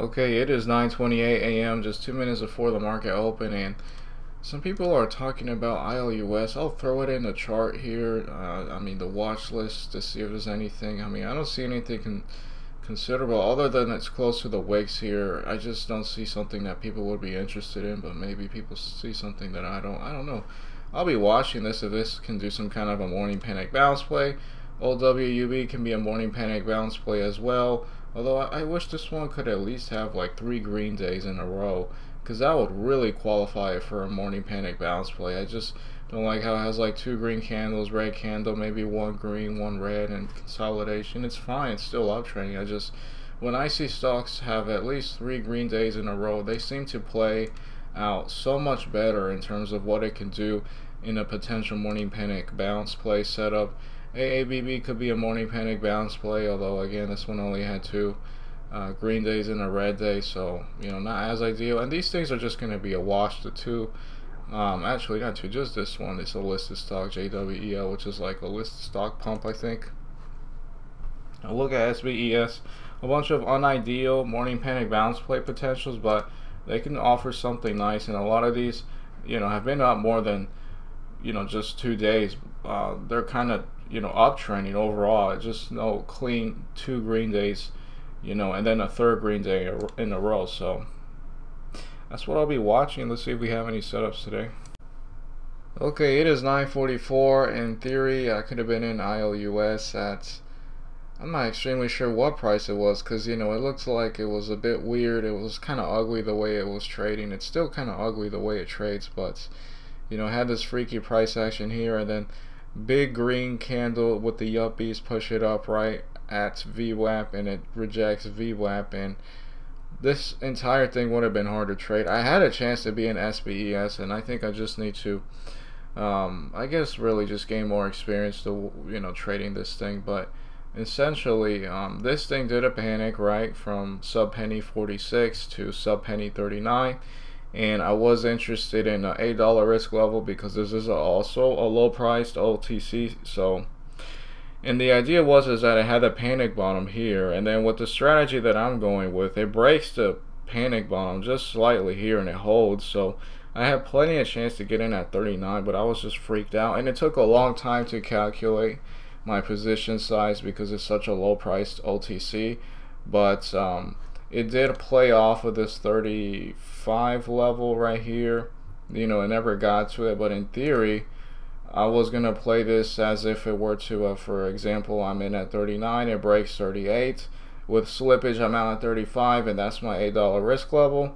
Okay, it is 9:28 a.m. just two minutes before the market open, and some people are talking about ILUS. I'll throw it in the chart here. Uh, I mean the watch list to see if there's anything. I mean I don't see anything con considerable other than it's close to the wicks here. I just don't see something that people would be interested in, but maybe people see something that I don't. I don't know. I'll be watching this if this can do some kind of a morning panic bounce play. OWUV can be a morning panic bounce play as well. Although I, I wish this one could at least have like three green days in a row, because that would really qualify it for a morning panic bounce play. I just don't like how it has like two green candles, red candle, maybe one green, one red, and consolidation. It's fine, it's still uptrending. I just, when I see stocks have at least three green days in a row, they seem to play out so much better in terms of what it can do in a potential morning panic bounce play setup AABB could be a morning panic bounce play, although again this one only had two uh, green days and a red day, so you know not as ideal. And these things are just going to be a wash. The two, um, actually not two, just this one. It's a listed stock JWEL, which is like a listed stock pump, I think. Look at SBES, a bunch of unideal morning panic bounce play potentials, but they can offer something nice. And a lot of these, you know, have been up more than you know just two days. Uh, they're kind of you know uptrending overall. Just no clean two green days, you know, and then a third green day in a row. So that's what I'll be watching. Let's see if we have any setups today. Okay, it is 9:44. In theory, I could have been in ILUS at. I'm not extremely sure what price it was because you know it looks like it was a bit weird. It was kind of ugly the way it was trading. It's still kind of ugly the way it trades, but you know had this freaky price action here and then big green candle with the yuppies push it up right at VWAP and it rejects VWAP and this entire thing would have been hard to trade. I had a chance to be in SBES and I think I just need to um, I guess really just gain more experience to you know trading this thing but essentially um, this thing did a panic right from sub penny 46 to sub penny 39 and I was interested in an eight dollar risk level because this is also a low priced OTC so and the idea was is that it had a panic bottom here. And then with the strategy that I'm going with it breaks the panic bottom just slightly here and it holds. So I had plenty of chance to get in at 39 but I was just freaked out. And it took a long time to calculate my position size because it's such a low priced OTC but um, it did play off of this 35 level right here. You know it never got to it but in theory I was gonna play this as if it were to uh, for example I'm in at 39 it breaks 38 with slippage I'm out at 35 and that's my $8 risk level.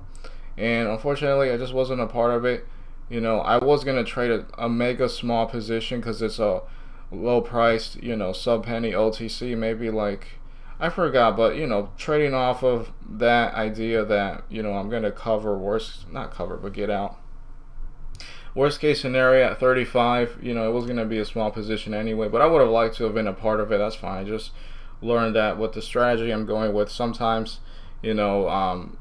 And unfortunately I just wasn't a part of it. You know I was gonna trade a, a mega small position because it's a low priced you know sub penny OTC maybe like I forgot, but you know, trading off of that idea that you know I'm going to cover worst, not cover, but get out. Worst case scenario at 35, you know, it was going to be a small position anyway, but I would have liked to have been a part of it. That's fine. I just learned that with the strategy I'm going with, sometimes, you know, um,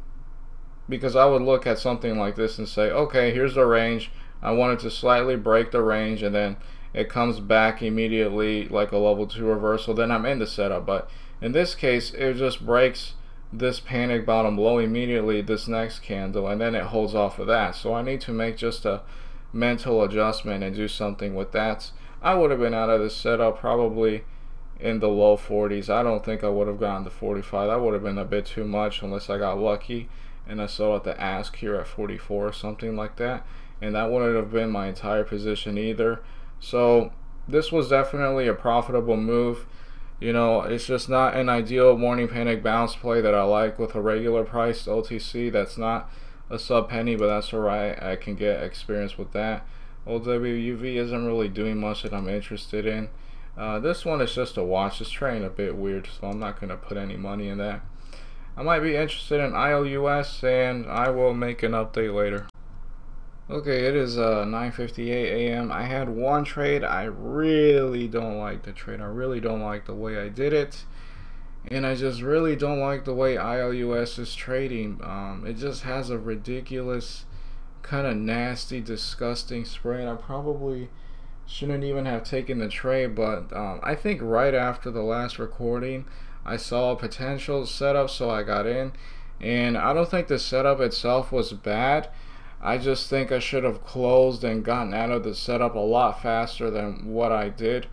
because I would look at something like this and say, okay, here's the range. I wanted to slightly break the range and then it comes back immediately like a level 2 reversal. Then I'm in the setup. But in this case, it just breaks this panic bottom low immediately, this next candle, and then it holds off of that. So I need to make just a mental adjustment and do something with that. I would have been out of this setup probably in the low 40s. I don't think I would have gotten to 45. That would have been a bit too much unless I got lucky and I saw at the ask here at 44 or something like that. And that wouldn't have been my entire position either. So this was definitely a profitable move. You know, it's just not an ideal morning panic bounce play that I like with a regular priced OTC. That's not a sub penny, but that's alright. I can get experience with that. OWUV isn't really doing much that I'm interested in. Uh, this one is just a watch. It's trading a bit weird, so I'm not going to put any money in that. I might be interested in ILUS, and I will make an update later. Okay, it is uh, 9.58 a.m. I had one trade. I really don't like the trade. I really don't like the way I did it. And I just really don't like the way ILUS is trading. Um, it just has a ridiculous, kind of nasty, disgusting spread. I probably shouldn't even have taken the trade, but um, I think right after the last recording, I saw a potential setup, so I got in and I don't think the setup itself was bad. I just think I should have closed and gotten out of the setup a lot faster than what I did.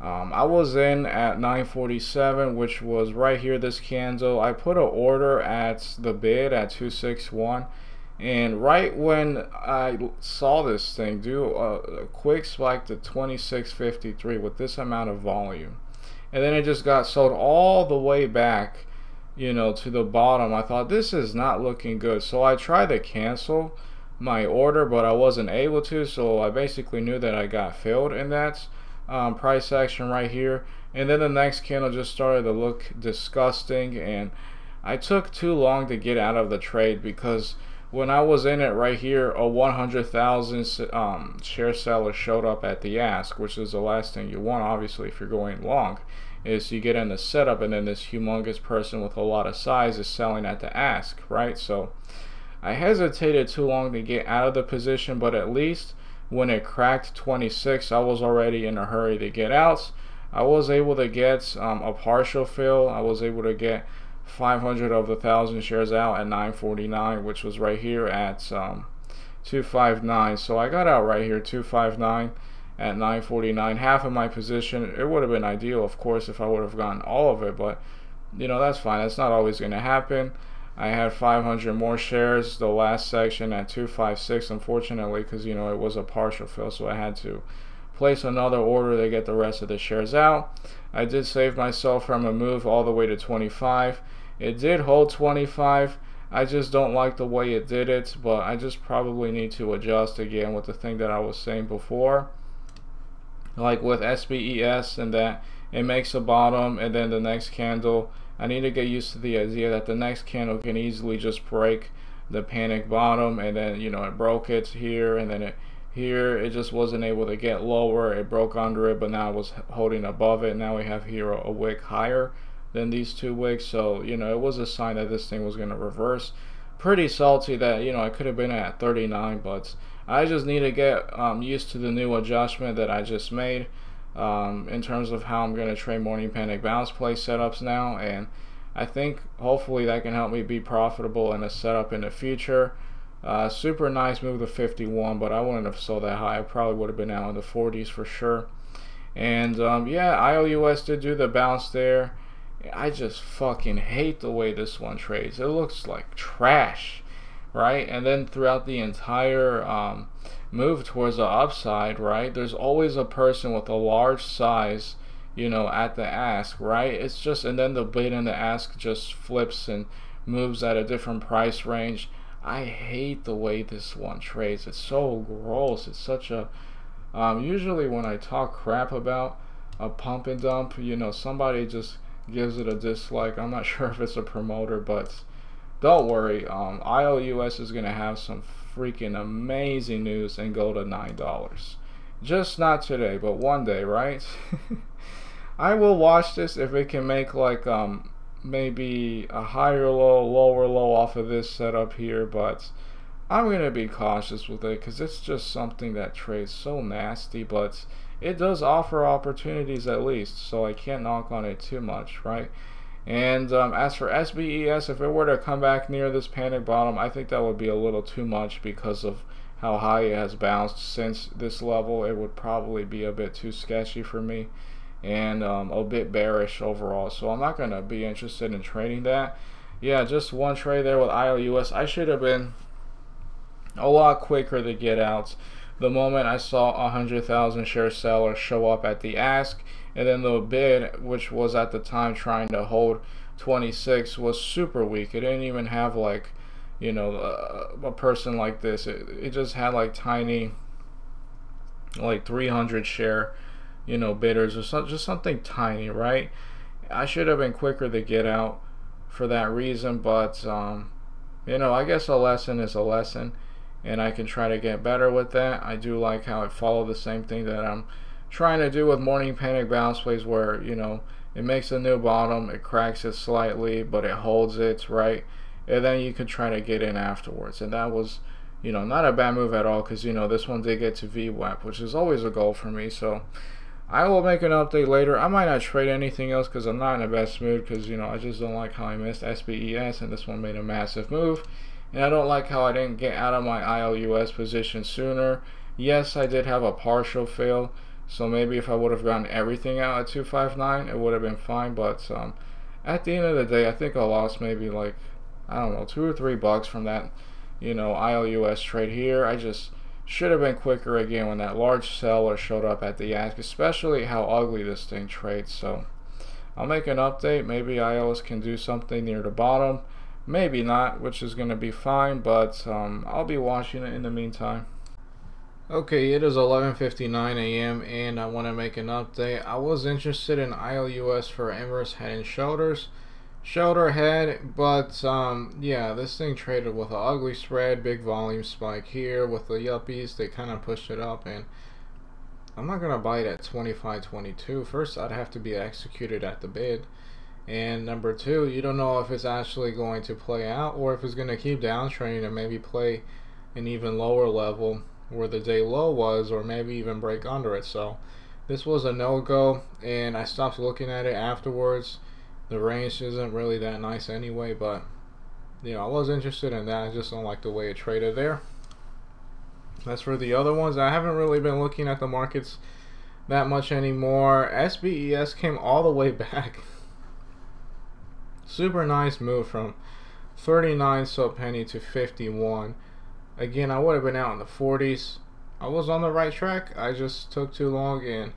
Um, I was in at 947, which was right here, this candle. I put an order at the bid at 261. And right when I saw this thing do a, a quick spike to 26.53 with this amount of volume, and then it just got sold all the way back, you know, to the bottom, I thought this is not looking good. So I tried to cancel my order, but I wasn't able to. So I basically knew that I got filled in that um, price action right here and then the next candle just started to look disgusting and I took too long to get out of the trade because when I was in it right here a 100,000 um, share seller showed up at the ask which is the last thing you want obviously if you're going long is you get in the setup and then this humongous person with a lot of size is selling at the ask right so I hesitated too long to get out of the position but at least when it cracked 26 I was already in a hurry to get out I was able to get um, a partial fill. I was able to get 500 of the thousand shares out at 949 which was right here at um, 259 so I got out right here 259 at 949 half of my position it would have been ideal of course if I would have gotten all of it but you know that's fine. That's not always going to happen I had 500 more shares the last section at 256 unfortunately because you know it was a partial fill so I had to place another order to get the rest of the shares out. I did save myself from a move all the way to 25 it did hold 25 I just don't like the way it did it but I just probably need to adjust again with the thing that I was saying before. Like with SBES and that it makes a bottom and then the next candle I need to get used to the idea that the next candle can easily just break the panic bottom and then you know it broke it here and then it here. It just wasn't able to get lower. It broke under it but now it was holding above it. Now we have here a, wick higher than these two wicks. So you know it was a sign that this thing was going to reverse. Pretty salty that you know I could have been at 39 but I just need to get um, used to the new adjustment that I just made um, in terms of how I'm going to trade morning panic bounce play setups now and I think hopefully that can help me be profitable in a setup in the future. Uh, super nice move to 51 but I wouldn't have sold that high. I probably would have been out in the 40s for sure. And um, yeah ILUS did do the bounce there. I just fucking hate the way this one trades. It looks like trash right and then throughout the entire um, move towards the upside, right? There's always a person with a large size, you know, at the ask, right? It's just, and then the bid and the ask just flips and moves at a different price range. I hate the way this one trades. It's so gross. It's such a, um, usually when I talk crap about a pump and dump, you know, somebody just gives it a dislike. I'm not sure if it's a promoter, but don't worry. Um, ILUS is going to have some freaking amazing news and go to $9. Just not today, but one day, right? I will watch this if it can make like um maybe a higher low, lower low off of this setup here, but I'm going to be cautious with it because it's just something that trades so nasty, but it does offer opportunities at least, so I can't knock on it too much, right? And um, as for SBES, if it were to come back near this panic bottom, I think that would be a little too much because of how high it has bounced since this level. It would probably be a bit too sketchy for me and um, a bit bearish overall. So I'm not going to be interested in trading that. Yeah, just one trade there with ILUS. I should have been a lot quicker to get out. The moment I saw a 100,000 share seller show up at the ask, and then the bid, which was at the time trying to hold 26, was super weak. It didn't even have like, you know, a, a person like this. It, it just had like tiny, like 300 share, you know, bidders or so, just something tiny, right? I should have been quicker to get out for that reason, but um, you know, I guess a lesson is a lesson, and I can try to get better with that. I do like how it followed the same thing that I'm trying to do with morning panic bounce plays where you know it makes a new bottom it cracks it slightly but it holds it right and then you can try to get in afterwards and that was you know not a bad move at all because you know this one did get to VWAP which is always a goal for me so I will make an update later. I might not trade anything else because I'm not in the best mood because, you know, I just don't like how I missed SBES and this one made a massive move. And I don't like how I didn't get out of my ILUS position sooner. Yes, I did have a partial fail. So maybe if I would have gotten everything out at 259, it would have been fine. But um, at the end of the day, I think I lost maybe like, I don't know, two or three bucks from that, you know, ILUS trade here. I just should have been quicker again when that large seller showed up at the ask, especially how ugly this thing trades. So I'll make an update. Maybe ILUS can do something near the bottom. Maybe not, which is going to be fine, but um, I'll be watching it in the meantime. Okay, it is 11:59 a.m. and I want to make an update. I was interested in ILUS for inverse head and shoulders, shoulder head, but um, yeah, this thing traded with an ugly spread, big volume spike here with the yuppies. They kind of pushed it up, and I'm not gonna buy it at 25.22. First, I'd have to be executed at the bid, and number two, you don't know if it's actually going to play out or if it's gonna keep downtrending and maybe play an even lower level where the day low was or maybe even break under it. So this was a no-go and I stopped looking at it afterwards. The range isn't really that nice anyway but you know I was interested in that. I just don't like the way it traded there. As for the other ones I haven't really been looking at the markets that much anymore. SBES came all the way back. Super nice move from 39 sub penny to 51 again, I would have been out in the 40s. I was on the right track. I just took too long, and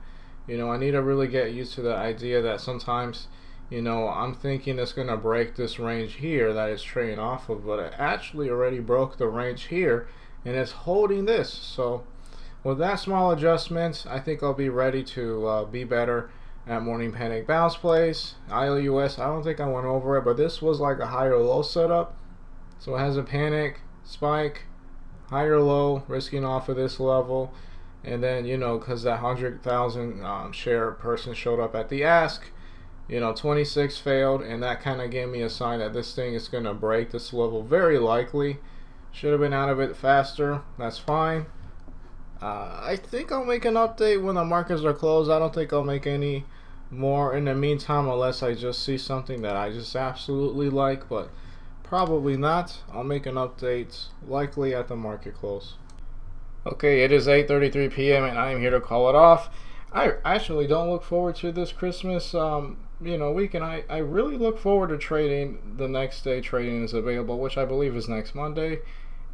you know, I need to really get used to the idea that sometimes, you know, I'm thinking it's gonna break this range here that it's trading off of, but it actually already broke the range here, and it's holding this. So, with that small adjustment, I think I'll be ready to uh, be better at morning panic bounce plays. ILUS, I don't think I went over it, but this was like a higher low setup. So it has a panic, spike, higher low, risking off of this level. And then, you know, because that 100,000 um, share person showed up at the ask, you know, 26 failed. And that kind of gave me a sign that this thing is going to break this level very likely. Should have been out of it faster. That's fine. Uh, I think I'll make an update when the markets are closed. I don't think I'll make any more in the meantime unless I just see something that I just absolutely like. But Probably not. I'll make an update likely at the market close. Okay, it is 8.33 p.m. and I am here to call it off. I actually don't look forward to this Christmas um, you know, weekend. I, I really look forward to trading the next day trading is available, which I believe is next Monday.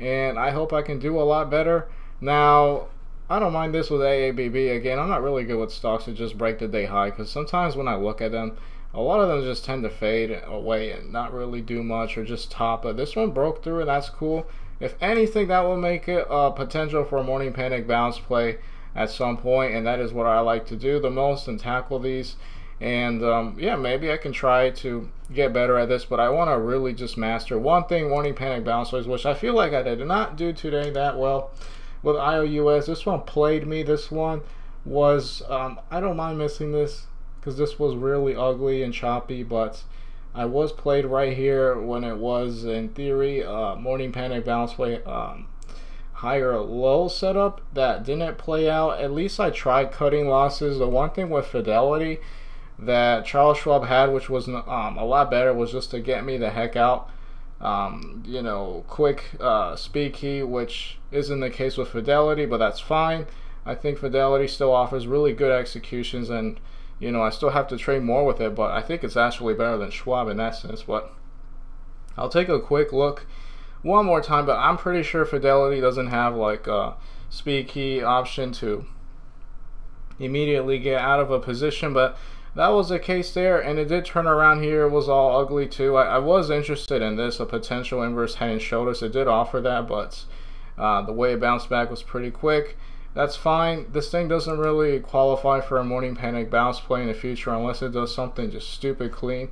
And I hope I can do a lot better. Now, I don't mind this with AABB. Again, I'm not really good with stocks that just break the day high because sometimes when I look at them, a lot of them just tend to fade away and not really do much or just top. But this one broke through and that's cool. If anything, that will make it a potential for a morning panic bounce play at some point, and that is what I like to do the most and tackle these. And um, yeah, maybe I can try to get better at this, but I want to really just master one thing morning panic bounce plays, which I feel like I did not do today that well with ILUS. This one played me. This one was, um, I don't mind missing this because this was really ugly and choppy, but I was played right here when it was, in theory, uh, Morning Panic Bounce Play um, higher low setup that didn't play out. At least I tried cutting losses. The one thing with Fidelity that Charles Schwab had, which was um, a lot better, was just to get me the heck out. Um, you know, quick uh, speed key, which isn't the case with Fidelity, but that's fine. I think Fidelity still offers really good executions and you know, I still have to trade more with it, but I think it's actually better than Schwab in that sense. But I'll take a quick look one more time, but I'm pretty sure Fidelity doesn't have like a speed key option to immediately get out of a position, but that was the case there, and it did turn around here. It was all ugly too. I, I was interested in this, a potential inverse head and shoulders. It did offer that, but uh, the way it bounced back was pretty quick that's fine. This thing doesn't really qualify for a morning panic bounce play in the future unless it does something just stupid clean.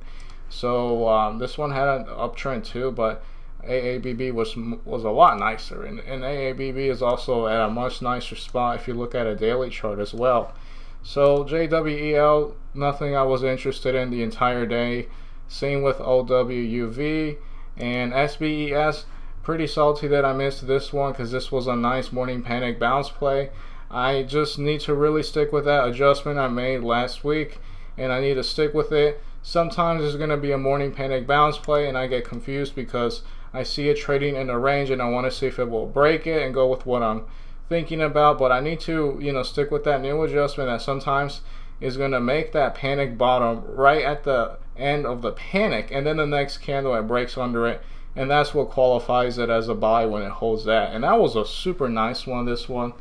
So um, this one had an uptrend too, but AABB was was a lot nicer, and, and AABB is also at a much nicer spot if you look at a daily chart as well. So JWEL, nothing I was interested in the entire day. Same with OWUV and SBES pretty salty that I missed this one because this was a nice morning panic bounce play. I just need to really stick with that adjustment I made last week, and I need to stick with it. Sometimes there's going to be a morning panic bounce play, and I get confused because I see it trading in a range, and I want to see if it will break it and go with what I'm thinking about. But I need to, you know, stick with that new adjustment that sometimes is going to make that panic bottom right at the end of the panic, and then the next candle it breaks under it and that's what qualifies it as a buy when it holds that. And that was a super nice one, this one,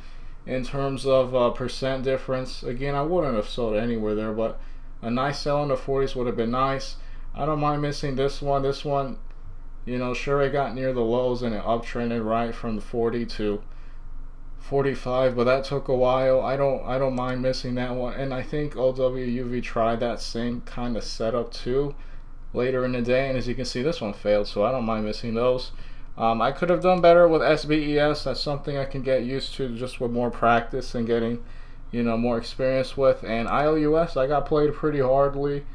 in terms of uh, percent difference. Again, I wouldn't have sold anywhere there, but a nice sell in the 40s would have been nice. I don't mind missing this one. This one, you know, sure it got near the lows and it uptrended right from the 40 to 45, but that took a while. I don't I don't mind missing that one. And I think OWUV tried that same kind of setup too later in the day. And as you can see, this one failed, so I don't mind missing those. Um, I could have done better with SBES. That's something I can get used to just with more practice and getting, you know, more experience with. And ILUS, I got played pretty hardly.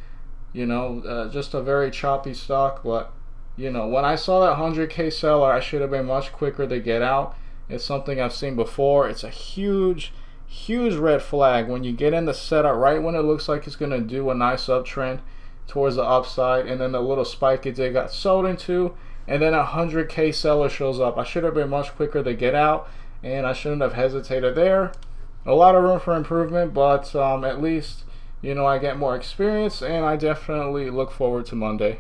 You know, uh, just a very choppy stock. But, you know, when I saw that 100K seller, I should have been much quicker to get out. It's something I've seen before. It's a huge, huge red flag when you get in the setup right when it looks like it's going to do a nice uptrend towards the upside, and then the little spike it did got sold into, and then a 100k seller shows up. I should have been much quicker to get out, and I shouldn't have hesitated there. A lot of room for improvement, but um, at least you know I get more experience, and I definitely look forward to Monday.